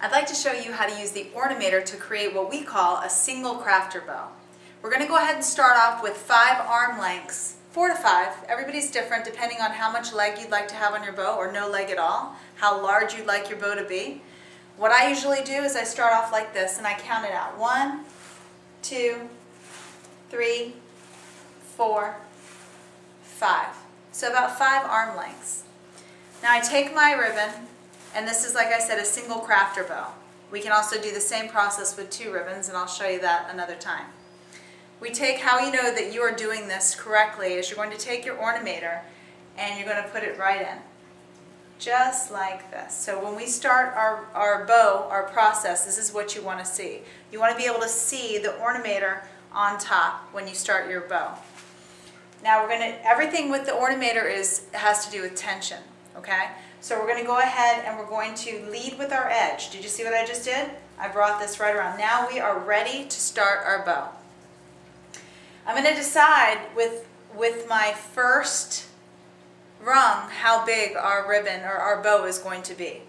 I'd like to show you how to use the Ornamator to create what we call a single crafter bow. We're going to go ahead and start off with five arm lengths, four to five. Everybody's different depending on how much leg you'd like to have on your bow or no leg at all, how large you'd like your bow to be. What I usually do is I start off like this and I count it out. One, two, three, four, five. So about five arm lengths. Now I take my ribbon, and this is like I said a single crafter bow. We can also do the same process with two ribbons and I'll show you that another time. We take how you know that you are doing this correctly is you're going to take your ornamator and you're going to put it right in. Just like this. So when we start our, our bow, our process, this is what you want to see. You want to be able to see the ornamator on top when you start your bow. Now we're going to, everything with the ornamator is, has to do with tension, okay? So we're going to go ahead and we're going to lead with our edge. Did you see what I just did? I brought this right around. Now we are ready to start our bow. I'm going to decide with, with my first rung how big our ribbon or our bow is going to be.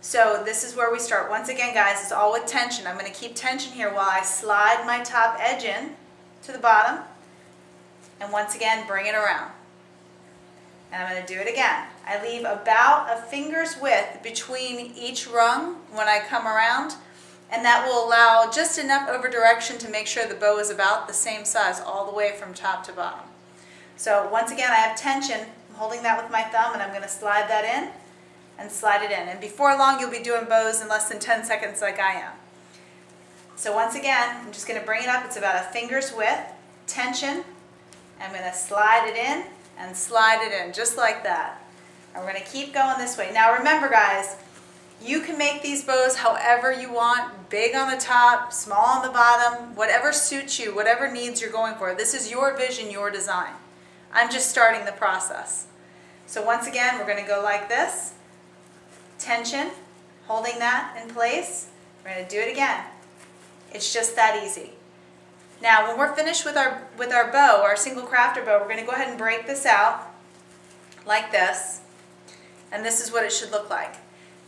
So this is where we start. Once again, guys, it's all with tension. I'm going to keep tension here while I slide my top edge in to the bottom. And once again, bring it around. And I'm going to do it again. I leave about a finger's width between each rung when I come around. And that will allow just enough over direction to make sure the bow is about the same size all the way from top to bottom. So once again, I have tension. I'm holding that with my thumb and I'm going to slide that in and slide it in. And before long, you'll be doing bows in less than 10 seconds like I am. So once again, I'm just going to bring it up. It's about a finger's width. Tension. I'm going to slide it in and slide it in just like that. And we're going to keep going this way. Now remember guys, you can make these bows however you want, big on the top, small on the bottom, whatever suits you, whatever needs you're going for. This is your vision, your design. I'm just starting the process. So once again, we're going to go like this tension, holding that in place. We're going to do it again. It's just that easy. Now, when we're finished with our, with our bow, our single crafter bow, we're going to go ahead and break this out like this. And this is what it should look like.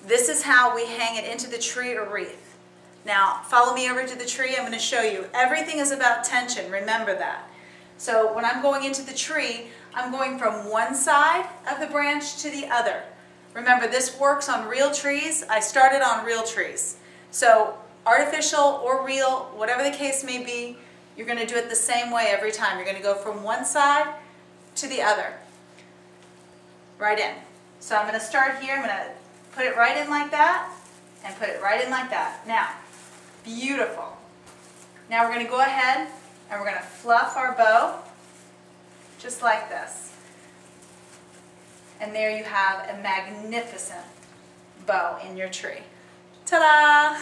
This is how we hang it into the tree or wreath. Now, follow me over to the tree. I'm going to show you. Everything is about tension. Remember that. So when I'm going into the tree, I'm going from one side of the branch to the other. Remember, this works on real trees. I started on real trees. So artificial or real, whatever the case may be, you're going to do it the same way every time. You're going to go from one side to the other. Right in. So I'm going to start here. I'm going to put it right in like that and put it right in like that. Now, beautiful. Now we're going to go ahead and we're going to fluff our bow just like this. And there you have a magnificent bow in your tree. Ta-da!